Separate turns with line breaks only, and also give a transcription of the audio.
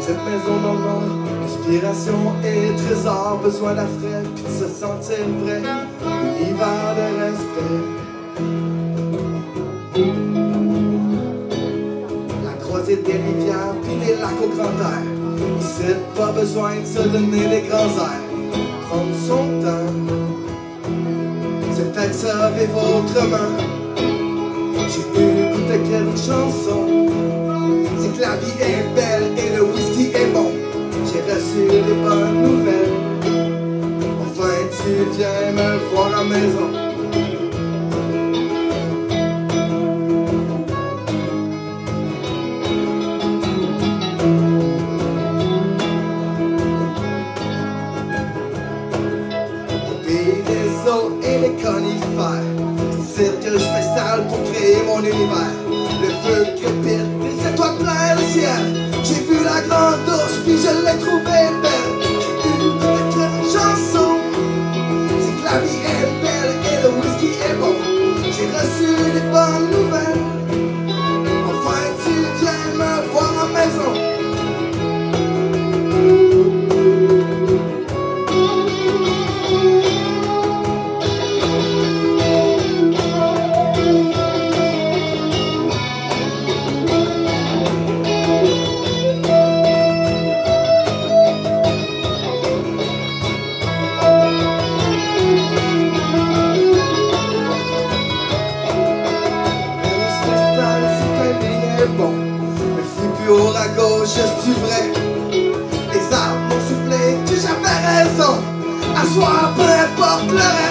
Cette maison monde, inspiration et trésor, besoin d'affray, puis de se sentir vrai, univers de respect. La croisée des rivières, puis des lacs au grand air, ici pas besoin de se donner des grands airs, prendre son temps, peut-être ça vivre autrement. J'ai de quelle chanson c'est que la vie est belle et le whisky est bon. J'ai reçu des bonnes nouvelles. Enfin, tu viens me voir à la maison. Et les conifères, c'est que je m'installe pour créer mon univers. Le feu crépite, les étoiles plein À gauche, est-ce vrai? Les arbres m'ont soufflé que j'avais raison. À soi, peu importe le